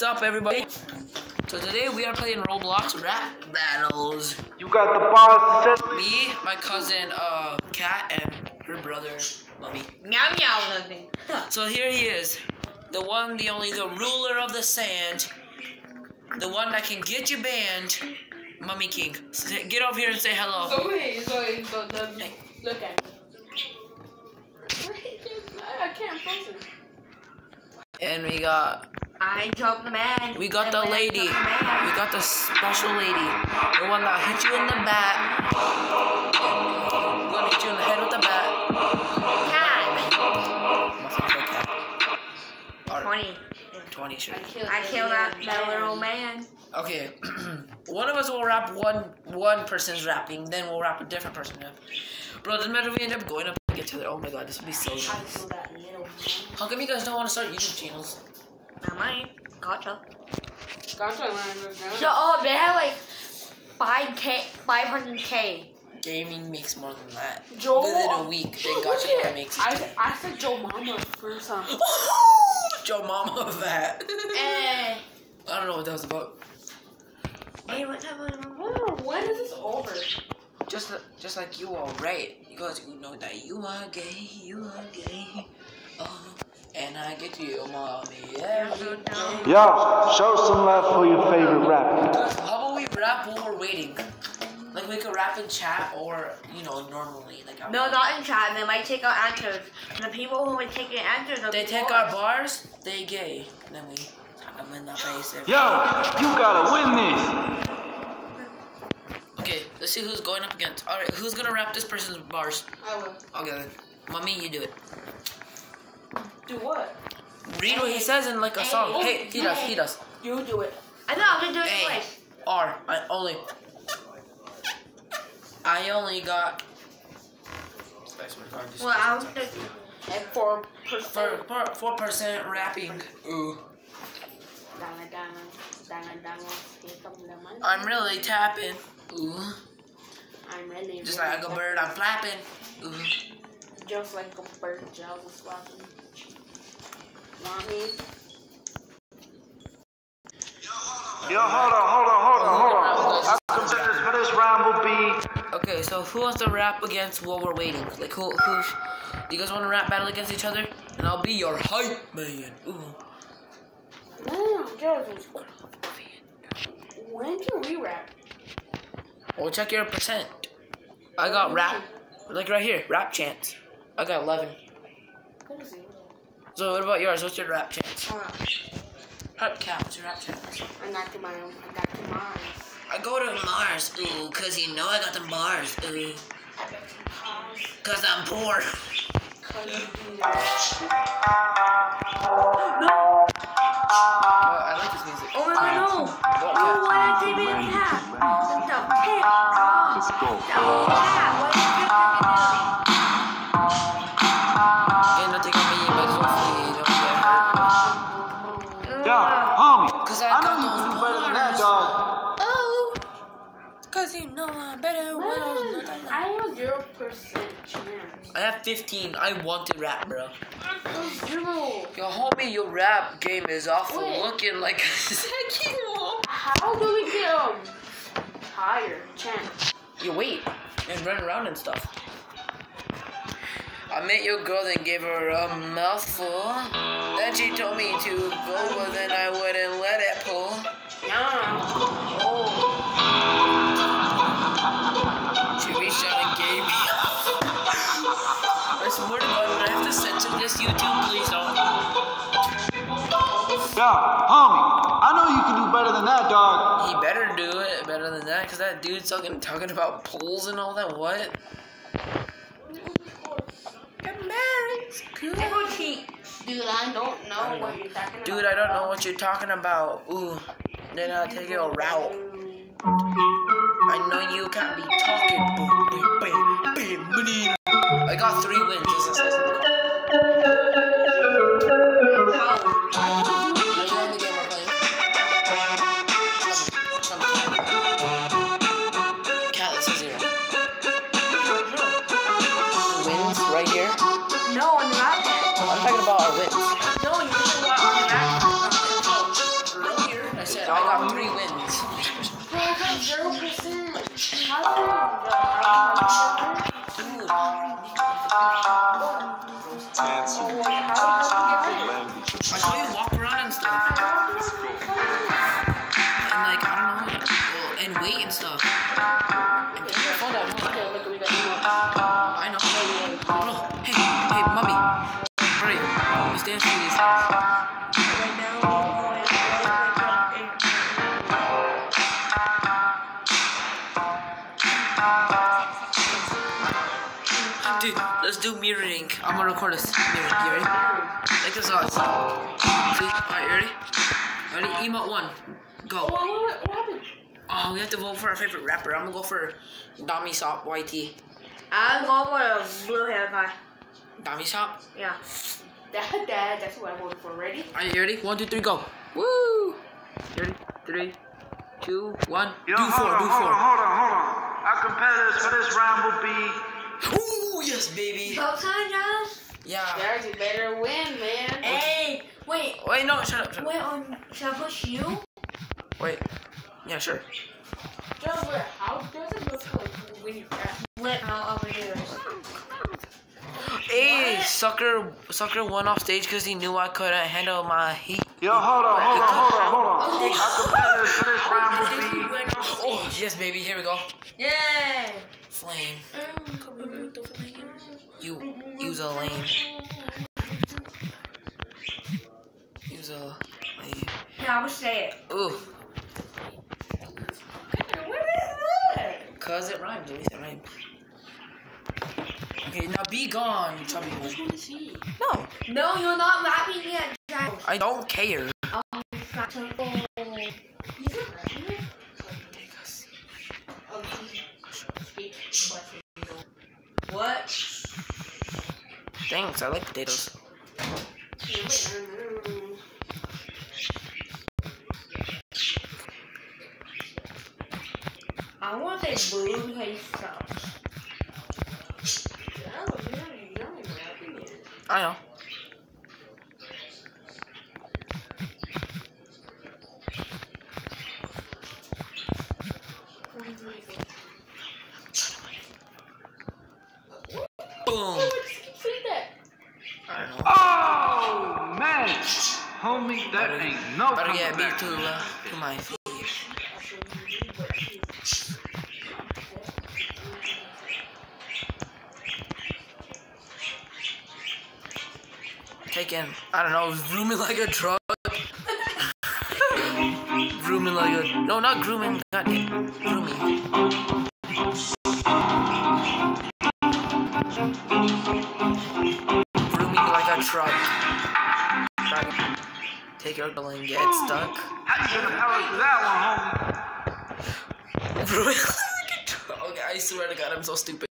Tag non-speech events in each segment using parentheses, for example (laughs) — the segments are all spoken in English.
What's up, everybody? So today we are playing Roblox rap battles. You got the bars to set. Me, my cousin, uh, Kat, and her brother, Mummy. Meow meow nothing. So here he is, the one, the only, the ruler of the sand, the one that can get you banned, Mummy King. Say- Get over here and say hello. So wait, so so the, look at me. (laughs) I can't focus. And we got, I jumped the man. we got the I lady, we the got the special lady, the one that hit you in the back. We're gonna hit you in the head with the bat. Cat. Muffin for Kat. Alright, Twenty. 20 sure. I killed that, that little man. Okay, (clears throat) one of us will rap one one person's rapping, then we'll rap a different person rap. Bro, doesn't matter if we end up going up against each other. Oh my god, this would be so nice. How come you guys don't want to start YouTube channels? I might. Gotcha. Gotcha, man. So, oh, they have like 5k, 500k. Gaming makes more than that. Joel- Within a week, they (laughs) gotcha you what makes I, I said Joe Mama first time. (laughs) Joe Mama of that. Eh. I don't know what that was about. Hey, what's up, little mama? Oh, when is this over? Just just like you all right. Because you know that you are gay, you are gay. Oh, and I get you, mommy, every day. Yo, show some love for your favorite rapper. How about we rap while we're waiting? Like we could rap in chat or you know normally like. I'm- No, not in chat. They might take our answers. And the people who would take your answers They take bored. our bars, they gay. And then we slap them in the face. every- Yo, you gotta win this. Okay, let's see who's going up against. All right, who's gonna rap this person's bars? I will. Okay, then. Mommy, you do it. Do what? Read what he says in like a song. Hey, he does. He does. You do it. I know, I'm gonna do it A twice. R. I only. I only got. I swear to God, just- Well, I'm gonna And four percent. four percent rapping. Ooh. I'm really tapping. Ooh. I'm ready. Just like a bird, I'm flapping. Ooh. Just like a bird, just flapping. Want me? Yo, hold on, hold on, hold on, hold on. Our contenders for this round will be. Okay, so who wants to rap against while we're waiting? Like who? Who? Do you guys want to rap battle against each other? And I'll be your hype man. Ooh. No, just. When can we rap? Well, check your percent. I got rap, like right here, rap chance. I got 11. Let me see. So what about yours? What's your rap chance? Hold uh, on. Rap cap, what's your rap chance? I got to my own. I got to mine. I go to Mars, ooh, cause you know I got the Mars, ooh. Cause I'm poor. Cause you I like this music. Oh no! What Oh, cap? why did I take me a cat? The pit. Oh, Let's go. the percent chance. I have 15. I want to rap, bro. Yo, homie, your rap game is awful. Wait. Looking like a (laughs) second. How do we get um higher chance? You wait and run around and stuff. I met your girl and gave her a mouthful. Then she told me to go, but then I wouldn't let it pull. Yeah. Oh. She reached out and gave me. I swear to God, when I have to censor this YouTube, please don't. Yo, homie. I know you can do better than that, dog. He better do it better than that, cause that dude's talking talking about polls and all that. What? Embarrassed. I go. Dude, I don't know what you're talking Dude, I don't know what you're talking about. Ooh, then I'll take you a route. I know you can't be talking. I got three wins. Is says in the card. You know the game we're playing? Come, come, Cat, this. Wins right here. No, on the map. I'm talking about our wins. Stuff. I know. Bro, hey, hey, mommy. Hurry. Dancing Dude, let's do mirroring. I'm gonna record this. Mirroring. You ready? Like this us. See? Alright, ready? Ready? Emote one. Go. What happened? Oh, we have to vote for our favorite rapper. I'm gonna go for Dami Sop YT. I'm going with a blue hair guy. Dami Sop? Yeah. That, that, that's what I voted for. Ready? Are you ready? One, two, three, go. Woo! Ready? Three, two, one. Yo, do hold four, on, do hold four. on, hold on, hold on. Our competitors for this round will be Ooh, yes, baby. Showtime, John? Yeah. There's you better win, man. Hey, wait, Wait, no, shut up. Shut up. wait, on, should I push you? Wait. Yeah, sure. Just wait, how does it look like when you crash? Wait, over here. Hey, sucker, sucker went off stage because he knew I couldn't handle my heat. Yo, hold on, hold on, hold on, hold on. Oh. Our competitors for this round will be Oh, yes, baby. Here we go. Yay! Flame. You, use a lame. Use a lame. Yeah, I would say it. Ooh, What is that? cause it rhymes. At least it rhymes. Okay, now be gone, you chubby one. No, No, you're not rapping yet, John. I don't care. Got Take us. What? Thanks, I like potatoes. I want to blue because it. I know. Boom. I don't know. Oh man, homie, that ain't no Better get me to, uh, to my feet. I don't know, grooming like a truck. grooming like a, no, not grooming, goddamn, grooming. Grooming like a truck. Take your girl and get stuck. How you gonna power through that one, homie? Grooming like a truck. Okay, I swear to God, I'm so stupid.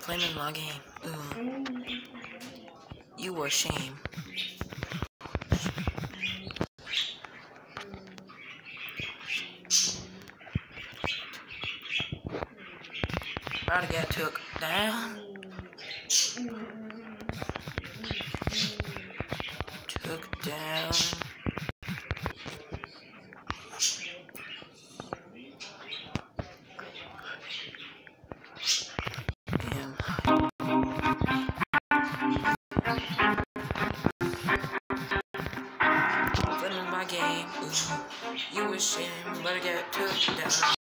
Playing in my game. Ooh. You were shame. To get took down. You but I get took down.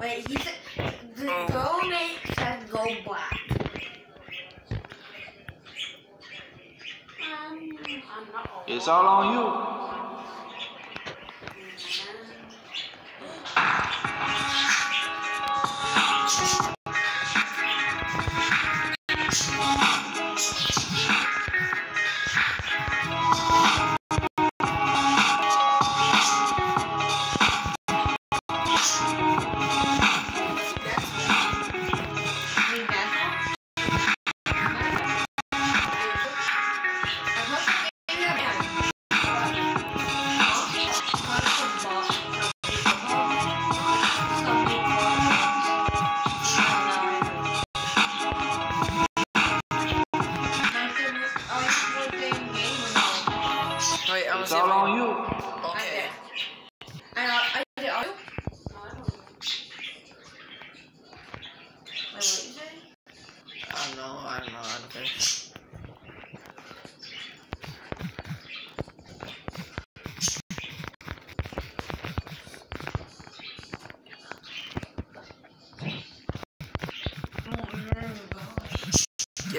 Wait, he said the go name says go black. Um, I'm It's all on you.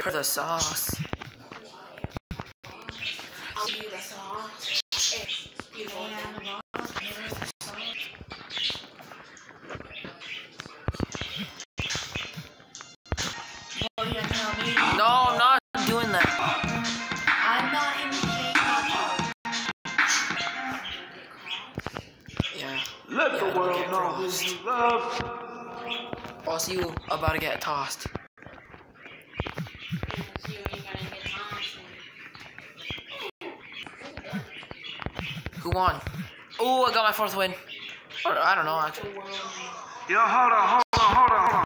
Her the sauce. What are you gonna tell me? No, I'm not doing that. I'm not in Yeah. Let the world know who you love. Also, you about to get tossed. Who won? Oh, I got my fourth win. I don't know, actually. Yo, hold on, hold on, hold on, hold on.